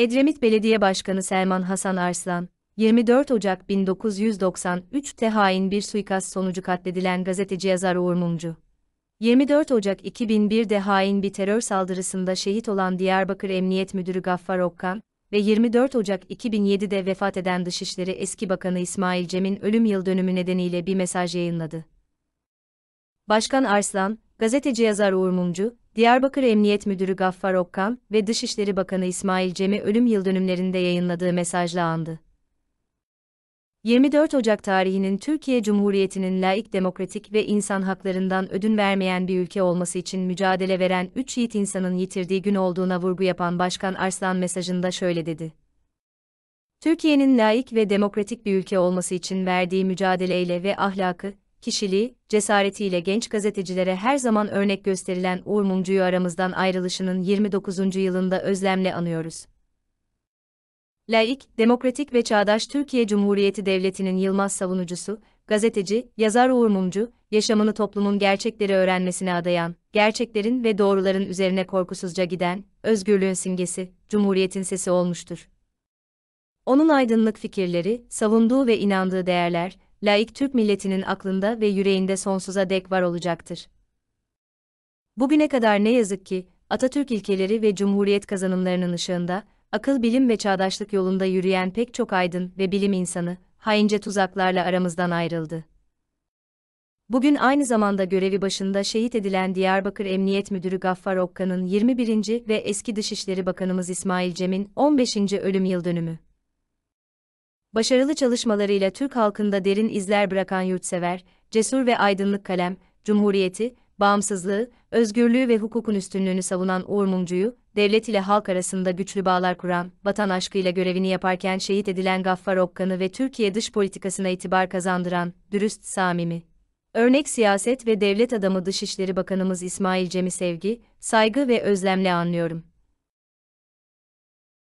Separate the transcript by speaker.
Speaker 1: Edremit Belediye Başkanı Selman Hasan Arslan, 24 Ocak 1993'te hain bir suikast sonucu katledilen gazeteci yazar Uğur Mumcu. 24 Ocak 2001'de hain bir terör saldırısında şehit olan Diyarbakır Emniyet Müdürü Gaffar Okkan ve 24 Ocak 2007'de vefat eden Dışişleri Eski Bakanı İsmail Cem'in ölüm yıl dönümü nedeniyle bir mesaj yayınladı. Başkan Arslan, gazeteci yazar Uğur Mumcu, Diyarbakır Emniyet Müdürü Gaffar Okkan ve Dışişleri Bakanı İsmail Cem'i ölüm yıldönümlerinde yayınladığı mesajla andı. 24 Ocak tarihinin Türkiye Cumhuriyeti'nin laik demokratik ve insan haklarından ödün vermeyen bir ülke olması için mücadele veren 3 yiğit insanın yitirdiği gün olduğuna vurgu yapan Başkan Arslan mesajında şöyle dedi. Türkiye'nin laik ve demokratik bir ülke olması için verdiği mücadeleyle ve ahlakı, kişiliği, cesaretiyle genç gazetecilere her zaman örnek gösterilen Uğur Mumcu'yu aramızdan ayrılışının 29. yılında özlemle anıyoruz. Laik, demokratik ve çağdaş Türkiye Cumhuriyeti Devleti'nin yılmaz savunucusu, gazeteci, yazar Uğur Mumcu, yaşamını toplumun gerçekleri öğrenmesine adayan, gerçeklerin ve doğruların üzerine korkusuzca giden, özgürlüğün simgesi, Cumhuriyet'in sesi olmuştur. Onun aydınlık fikirleri, savunduğu ve inandığı değerler, laik Türk milletinin aklında ve yüreğinde sonsuza dek var olacaktır. Bugüne kadar ne yazık ki, Atatürk ilkeleri ve Cumhuriyet kazanımlarının ışığında, akıl bilim ve çağdaşlık yolunda yürüyen pek çok aydın ve bilim insanı, haince tuzaklarla aramızdan ayrıldı. Bugün aynı zamanda görevi başında şehit edilen Diyarbakır Emniyet Müdürü Gaffar Okkan'ın 21. ve eski Dışişleri Bakanımız İsmail Cem'in 15. ölüm yıl dönümü. Başarılı çalışmalarıyla Türk halkında derin izler bırakan yurtsever, cesur ve aydınlık kalem, Cumhuriyeti, bağımsızlığı, özgürlüğü ve hukukun üstünlüğünü savunan Uğur Mumcu'yu, devlet ile halk arasında güçlü bağlar kuran, vatan aşkıyla görevini yaparken şehit edilen Gaffar Okkan'ı ve Türkiye dış politikasına itibar kazandıran, dürüst samimi. Örnek siyaset ve devlet adamı Dışişleri Bakanımız İsmail Cem'i sevgi, saygı ve özlemle anlıyorum.